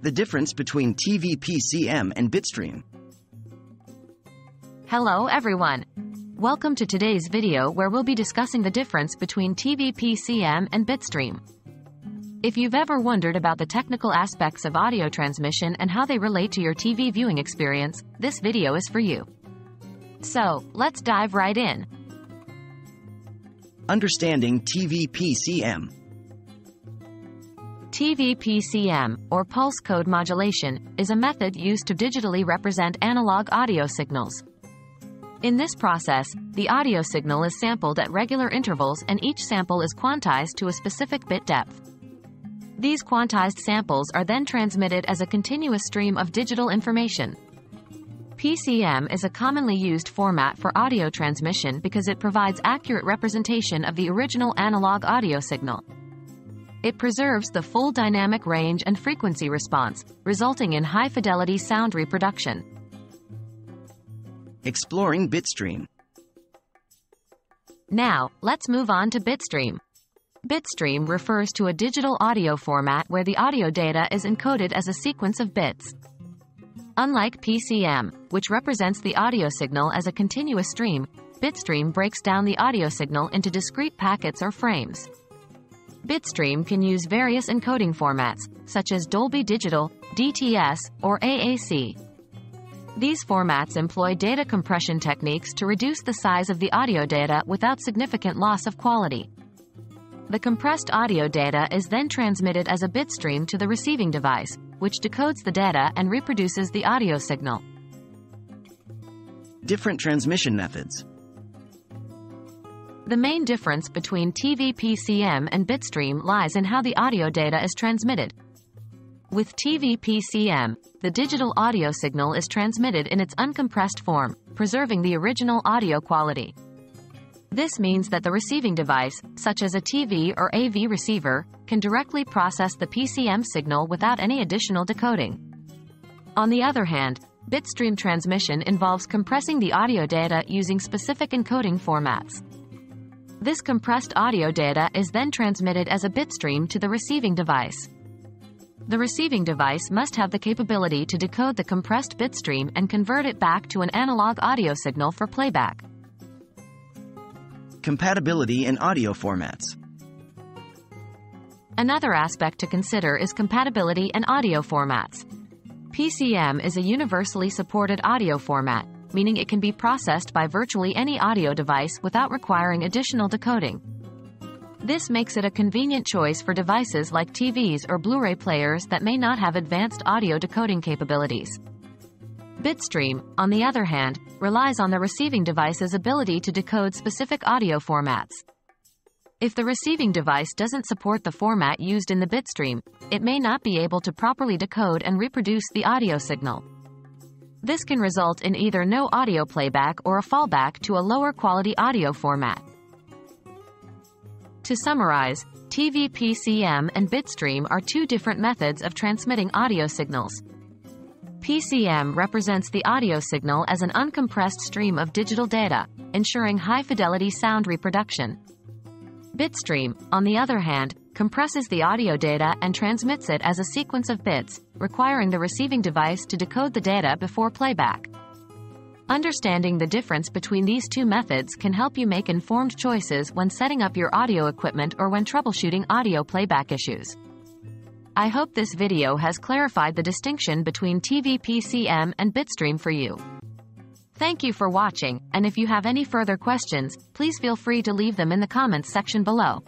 The difference between TVPCM and Bitstream. Hello everyone. Welcome to today's video where we'll be discussing the difference between TVPCM and Bitstream. If you've ever wondered about the technical aspects of audio transmission and how they relate to your TV viewing experience, this video is for you. So, let's dive right in. Understanding TVPCM. TVPCM, or pulse code modulation, is a method used to digitally represent analog audio signals. In this process, the audio signal is sampled at regular intervals and each sample is quantized to a specific bit depth. These quantized samples are then transmitted as a continuous stream of digital information. PCM is a commonly used format for audio transmission because it provides accurate representation of the original analog audio signal. It preserves the full dynamic range and frequency response, resulting in high-fidelity sound reproduction. Exploring Bitstream. Now, let's move on to Bitstream. Bitstream refers to a digital audio format where the audio data is encoded as a sequence of bits. Unlike PCM, which represents the audio signal as a continuous stream, Bitstream breaks down the audio signal into discrete packets or frames. Bitstream can use various encoding formats, such as Dolby Digital, DTS, or AAC. These formats employ data compression techniques to reduce the size of the audio data without significant loss of quality. The compressed audio data is then transmitted as a bitstream to the receiving device, which decodes the data and reproduces the audio signal. Different transmission methods. The main difference between TVPCM and Bitstream lies in how the audio data is transmitted. With TVPCM, the digital audio signal is transmitted in its uncompressed form, preserving the original audio quality. This means that the receiving device, such as a TV or AV receiver, can directly process the PCM signal without any additional decoding. On the other hand, bitstream transmission involves compressing the audio data using specific encoding formats. This compressed audio data is then transmitted as a bitstream to the receiving device. The receiving device must have the capability to decode the compressed bitstream and convert it back to an analog audio signal for playback. Compatibility in audio formats. Another aspect to consider is compatibility and audio formats. PCM is a universally supported audio format, meaning it can be processed by virtually any audio device without requiring additional decoding. This makes it a convenient choice for devices like TVs or Blu-ray players that may not have advanced audio decoding capabilities. Bitstream, on the other hand, relies on the receiving device's ability to decode specific audio formats. If the receiving device doesn't support the format used in the bitstream, it may not be able to properly decode and reproduce the audio signal. This can result in either no audio playback or a fallback to a lower quality audio format. To summarize, TVPCM and Bitstream are two different methods of transmitting audio signals. PCM represents the audio signal as an uncompressed stream of digital data, ensuring high-fidelity sound reproduction. Bitstream, on the other hand, compresses the audio data and transmits it as a sequence of bits, requiring the receiving device to decode the data before playback. Understanding the difference between these two methods can help you make informed choices when setting up your audio equipment or when troubleshooting audio playback issues. I hope this video has clarified the distinction between TVPCM and Bitstream for you. Thank you for watching, and if you have any further questions, please feel free to leave them in the comments section below.